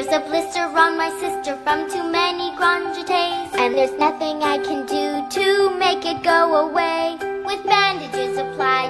There's a blister on my sister from too many grand jetés And there's nothing I can do to make it go away. With bandages applied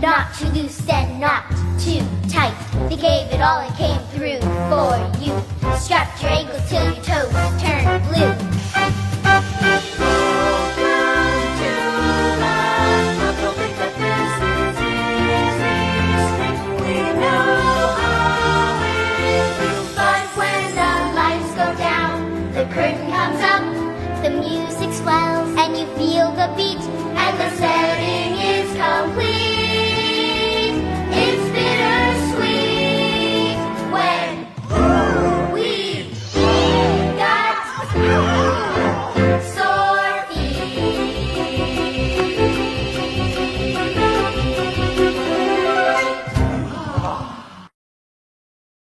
not too loose and not too tight. They gave it all and came through for you. Strapped your ankles till your toes turned blue.